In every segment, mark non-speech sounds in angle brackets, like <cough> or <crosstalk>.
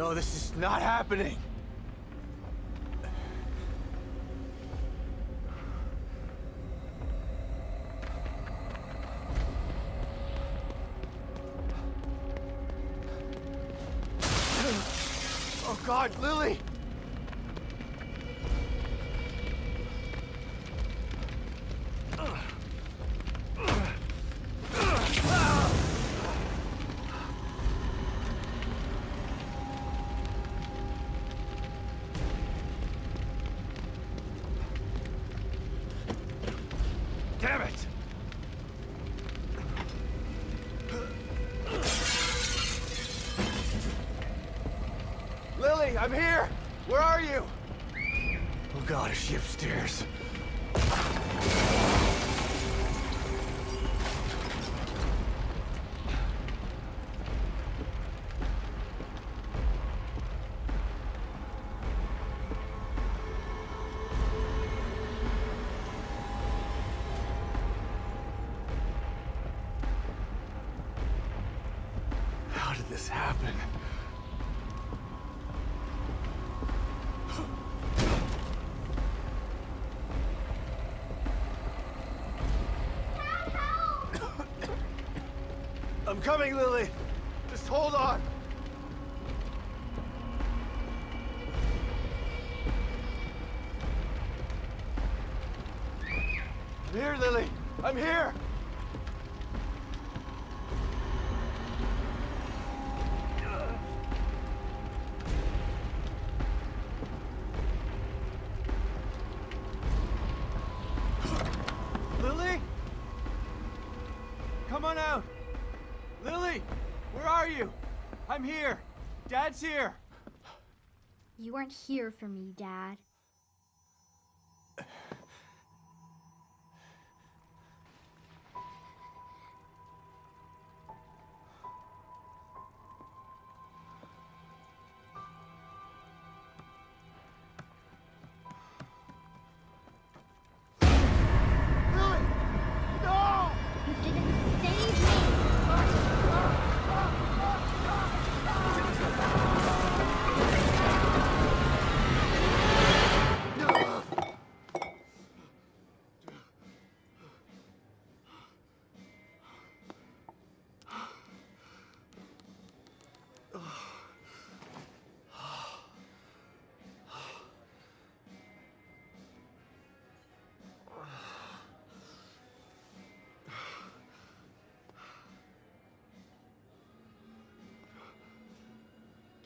No, this is not happening. This happen? <coughs> I'm coming, Lily. Just hold on. Here for me, Dad.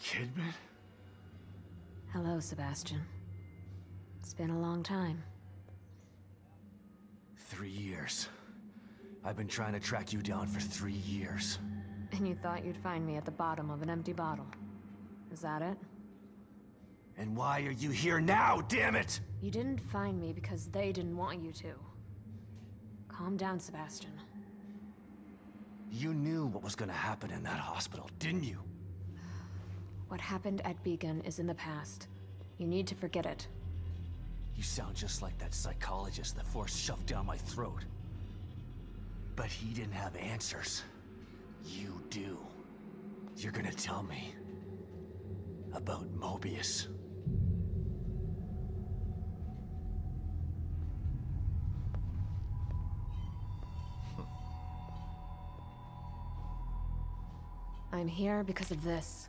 Kidman? Hello, Sebastian. It's been a long time. Three years. I've been trying to track you down for three years. And you thought you'd find me at the bottom of an empty bottle. Is that it? And why are you here now, damn it? You didn't find me because they didn't want you to. Calm down, Sebastian. You knew what was gonna happen in that hospital, didn't you? What happened at Beacon is in the past. You need to forget it. You sound just like that psychologist the Force shoved down my throat. But he didn't have answers. You do. You're gonna tell me about Mobius. I'm here because of this.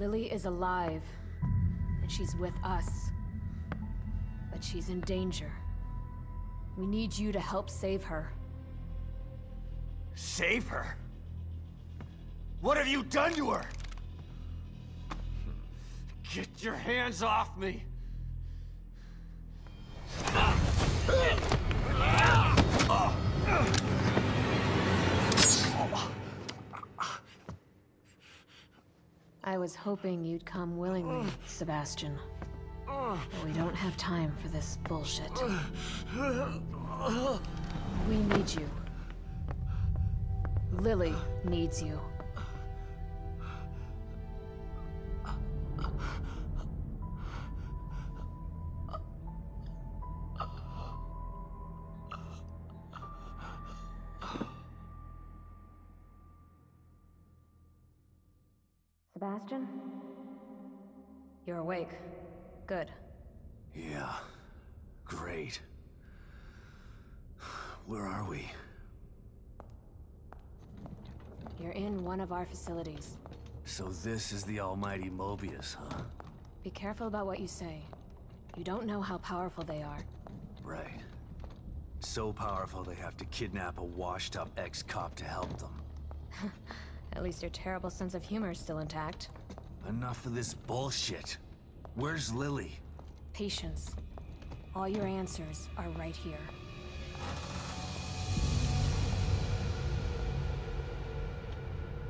Lily is alive, and she's with us. But she's in danger. We need you to help save her. Save her? What have you done to her? Get your hands off me! Was hoping you'd come willingly, Sebastian. But we don't have time for this bullshit. We need you. Lily needs you. You're awake. Good. Yeah. Great. Where are we? You're in one of our facilities. So this is the almighty Mobius, huh? Be careful about what you say. You don't know how powerful they are. Right. So powerful they have to kidnap a washed-up ex-cop to help them. <laughs> At least your terrible sense of humor is still intact. Enough of this bullshit. Where's Lily? Patience. All your answers are right here.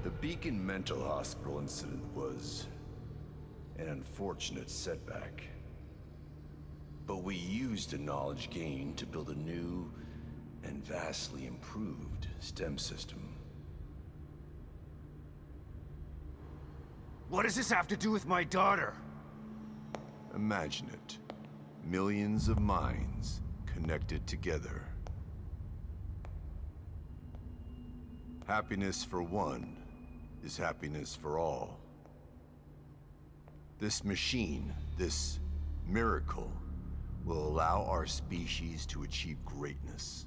The Beacon Mental Hospital incident was an unfortunate setback. But we used the knowledge gained to build a new and vastly improved STEM system. What does this have to do with my daughter? Imagine it. Millions of minds connected together. Happiness for one is happiness for all. This machine, this miracle, will allow our species to achieve greatness.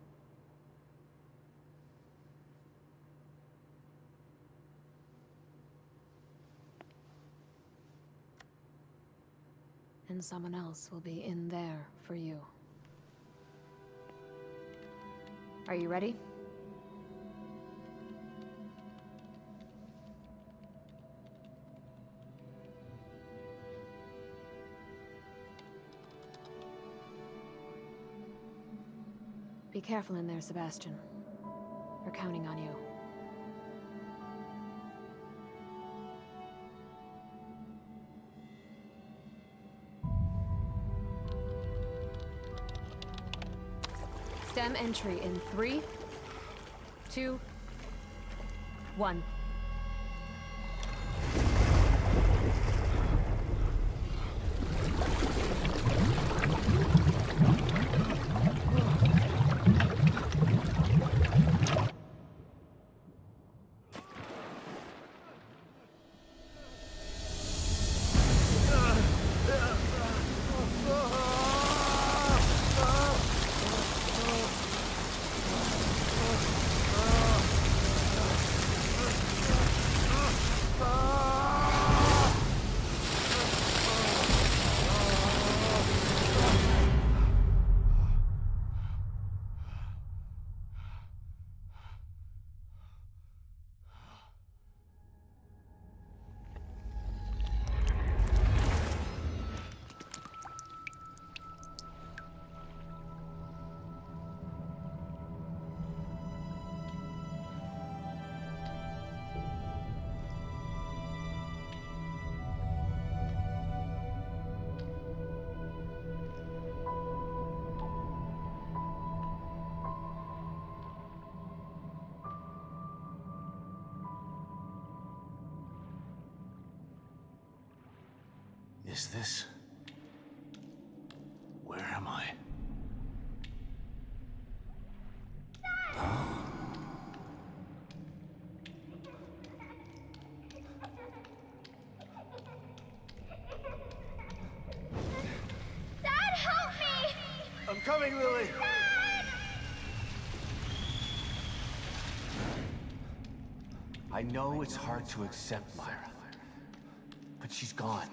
And someone else will be in there for you. Are you ready? Be careful in there, Sebastian. We're counting on you. Entry in three, two, one. Is this... Where am I? Dad, help me! I'm coming, Lily! I know it's hard to accept, Myra. But she's gone.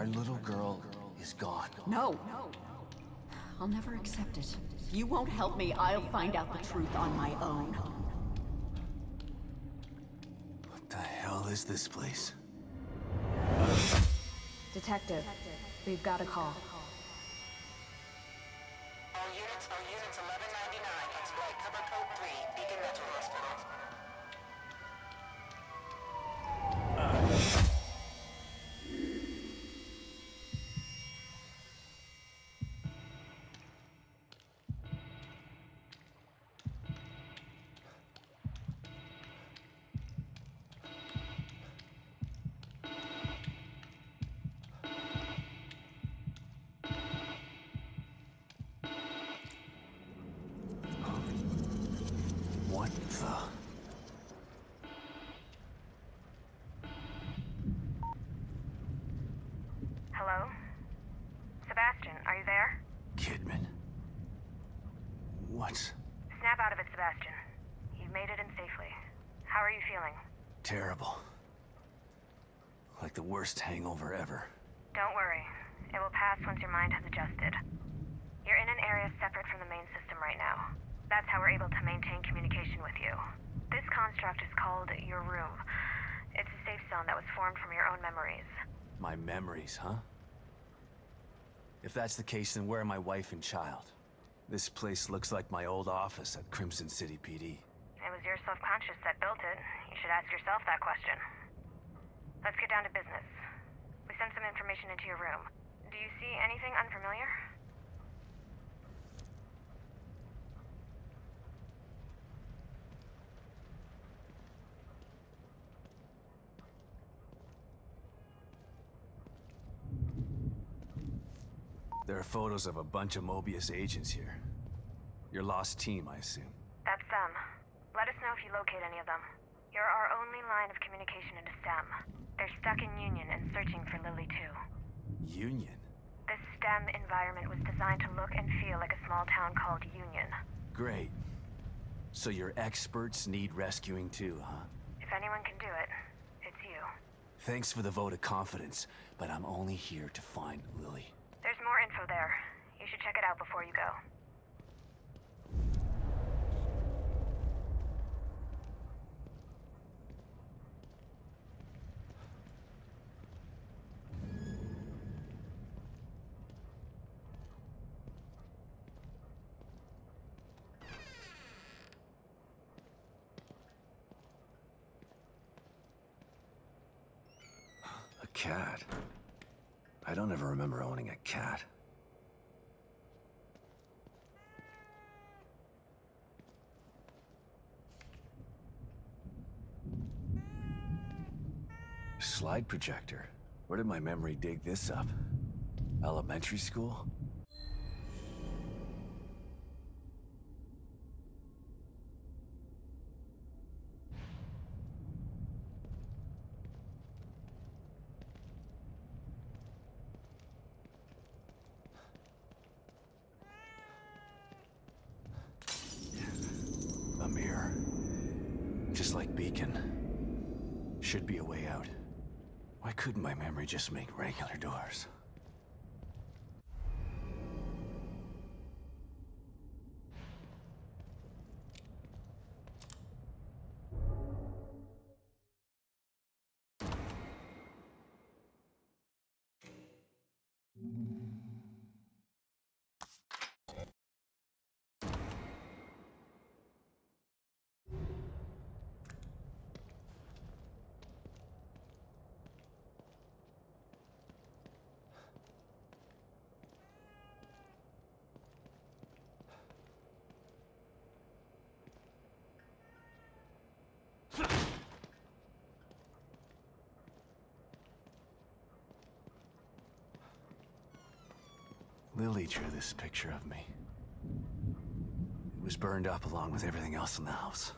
Our little girl is gone. No. I'll never accept it. If you won't help me, I'll find out the truth on my own. What the hell is this place? Detective, we've got a call. This is called your room. It's a safe zone that was formed from your own memories. My memories, huh? If that's the case, then where are my wife and child? This place looks like my old office at Krimson City PD. It was your subconscious that built it. You should ask yourself that question. Let's get down to business. We sent some information into your room. Do you see anything unfamiliar? There are photos of a bunch of Mobius agents here. Your lost team, I assume. That's them. Let us know if you locate any of them. You're our only line of communication into STEM. They're stuck in Union and searching for Lily too. Union? This STEM environment was designed to look and feel like a small town called Union. Great. So your experts need rescuing too, huh? If anyone can do it, it's you. Thanks for the vote of confidence, but I'm only here to find Lily. There's more info there. You should check it out before you go. A cat? I don't ever remember owning a cat. Slide projector. Where did my memory dig this up? Elementary school? Just make regular doors? Lily drew this picture of me. It was burned up along with everything else in the house.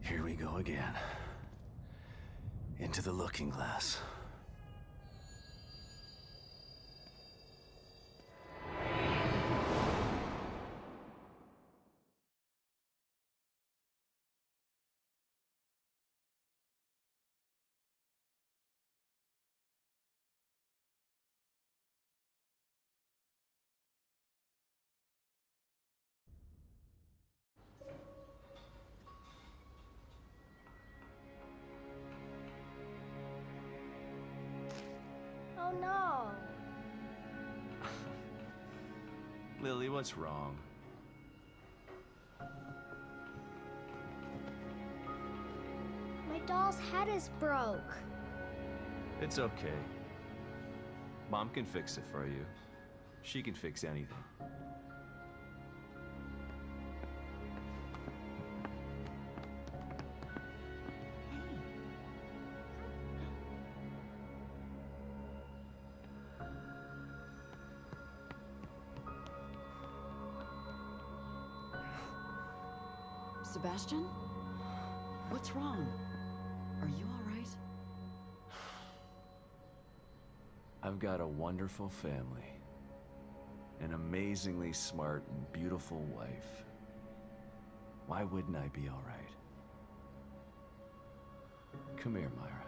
Here go again. Into the looking glass. What's wrong? My doll's head is broke. It's okay. Mom can fix it for you. She can fix anything. Sebastian? What's wrong? Are you all right? I've got a wonderful family. An amazingly smart and beautiful wife. Why wouldn't I be all right? Come here, Myra.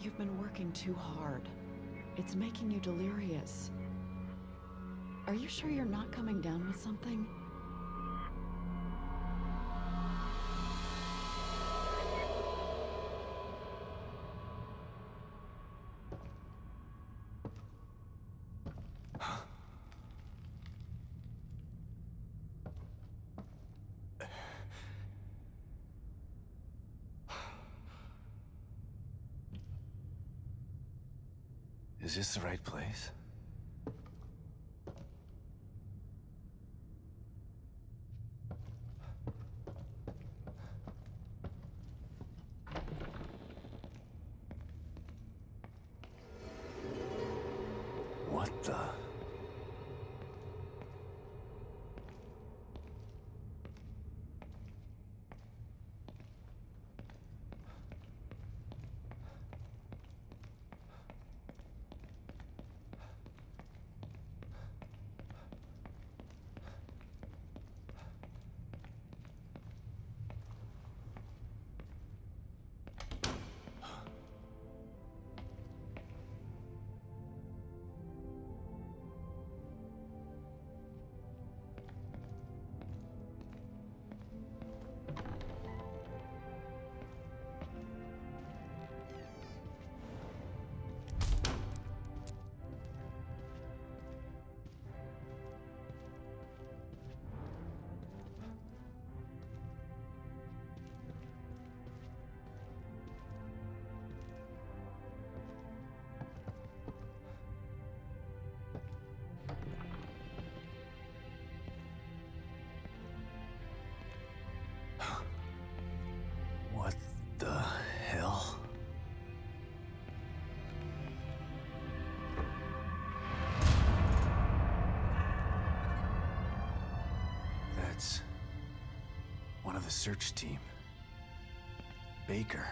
You've been working too hard. It's making you delirious. Are you sure you're not coming down with something? Is this the right place? The search team. Baker.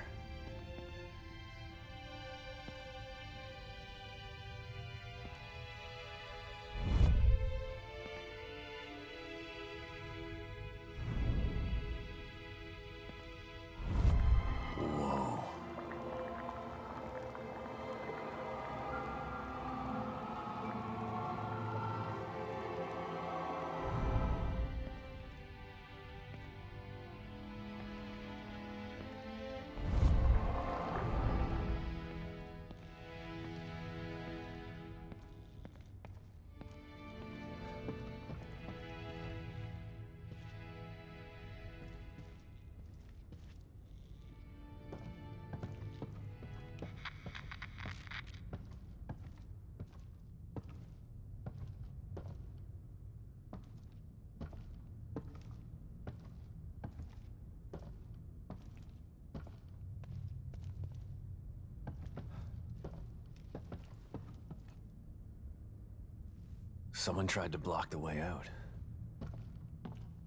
Someone tried to block the way out.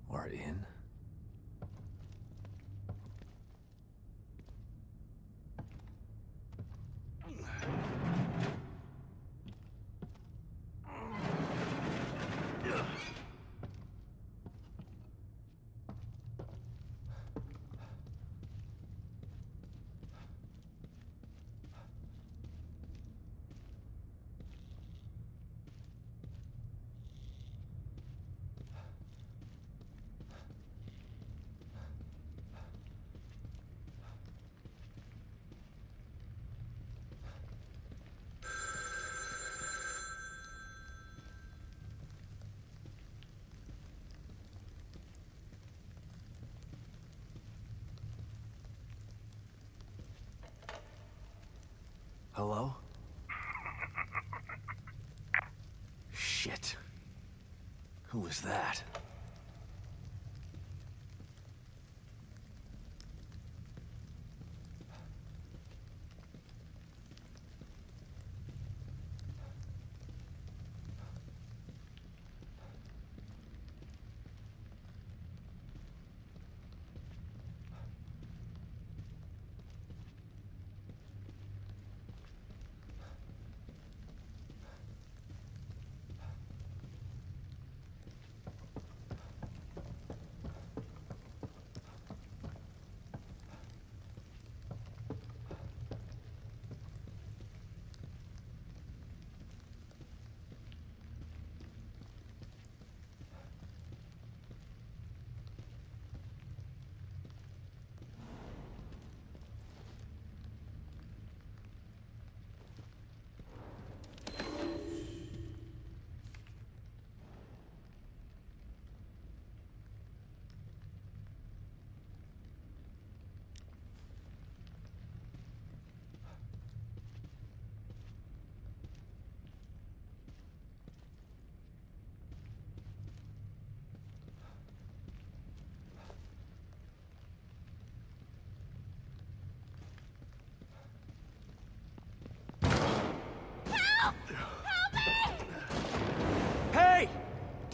Or in. Hello? Shit. Who was that?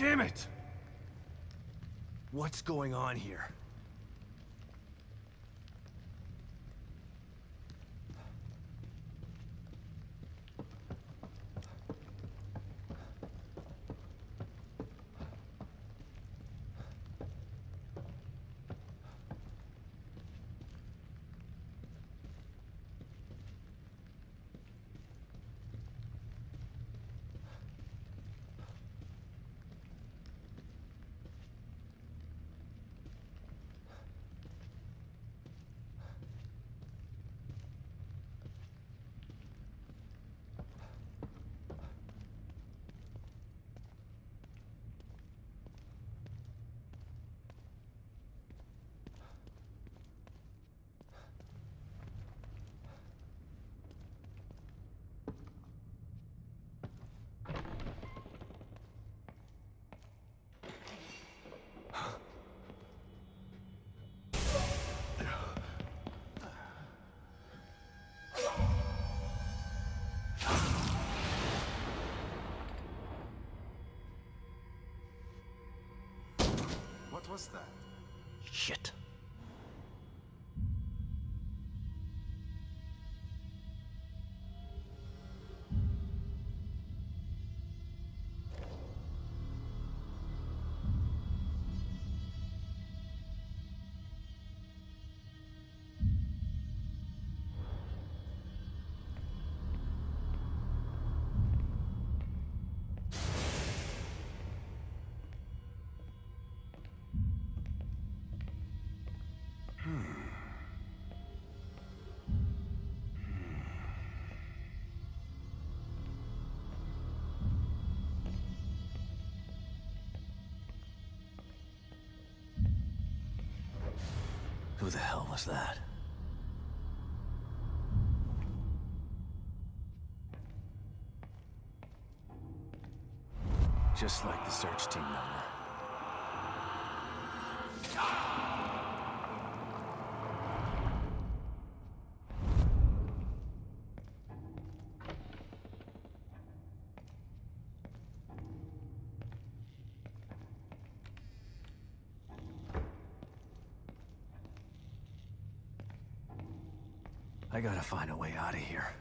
Damn it! What's going on here? Was that? Shit. Who the hell was that? Just like the search team number. Find a way out of here.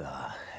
the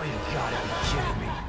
Oh, you gotta be kidding me.